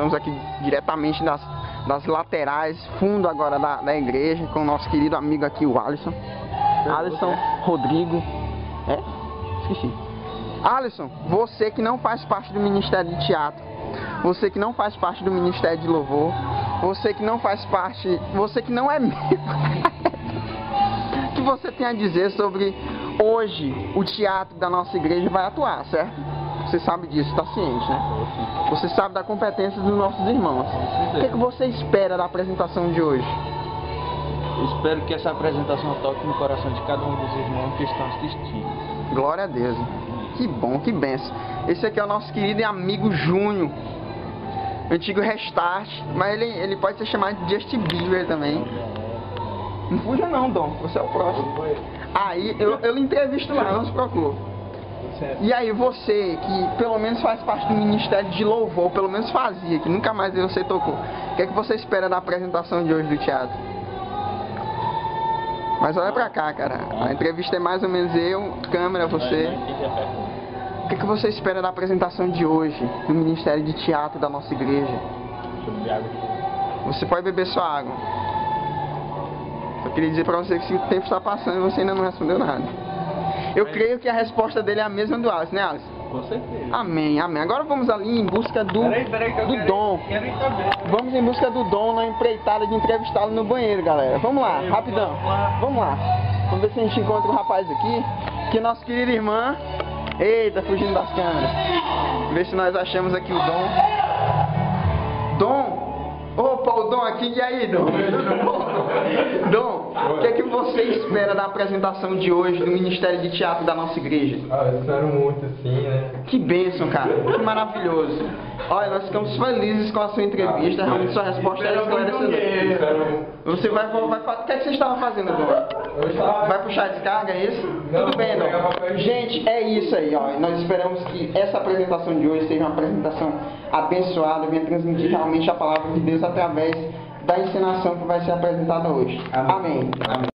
estamos aqui diretamente das, das laterais, fundo agora da, da igreja, com o nosso querido amigo aqui, o Alisson. Alisson Rodrigo. É? Esqueci. Alisson, você que não faz parte do Ministério de Teatro, você que não faz parte do Ministério de Louvor, você que não faz parte, você que não é membro, o que você tem a dizer sobre hoje o teatro da nossa igreja vai atuar, certo? Você sabe disso, está ciente, né? Você sabe da competência dos nossos irmãos. O que, que você espera da apresentação de hoje? Eu espero que essa apresentação toque no coração de cada um dos irmãos que estão assistindo. Glória a Deus. Que bom, que benção. Esse aqui é o nosso querido e amigo Júnior. Antigo Restart. Mas ele, ele pode ser chamado de Justin Bieber também. Não fuja não, Dom. Você é o próximo. Aí, eu, eu entrevisto lá, não se preocupe. E aí, você que pelo menos faz parte do Ministério de Louvor, pelo menos fazia, que nunca mais você tocou. O que é que você espera da apresentação de hoje do teatro? Mas olha pra cá, cara. A entrevista é mais ou menos eu, câmera, você. O que, é que você espera da apresentação de hoje do Ministério de Teatro da nossa igreja? Você pode beber sua água. Eu queria dizer pra você que o tempo está passando e você ainda não respondeu nada. Eu creio que a resposta dele é a mesma do Alice, né, Alice? Com certeza. Amém, amém. Agora vamos ali em busca do, Peraí, peraí, do quero, dom. quero. Vamos em busca do dom na empreitada de entrevistá-lo no banheiro, galera. Vamos lá, rapidão. Vamos lá. Vamos ver se a gente encontra o rapaz aqui. Que é nosso querido irmã. Eita, fugindo das câmeras. Ver se nós achamos aqui o dom. Dom! Opa, o Dom aqui, e aí, Dom? Dom, o que é que você espera da apresentação de hoje do Ministério de Teatro da nossa igreja? Ah, eu espero muito, assim, né? Que bênção, cara. Que maravilhoso. Olha, nós ficamos felizes com a sua entrevista. Realmente sua resposta é esclarecedora. Espero... Você vai, vai, vai, O que, é que você estava fazendo, Dom? Vai puxar a descarga, é isso? Tudo bem, Dom. Gente, é isso aí, ó. Nós esperamos que essa apresentação de hoje seja uma apresentação abençoada, venha transmitir realmente a palavra de Deus através da encenação que vai ser apresentada hoje. Amém. Amém.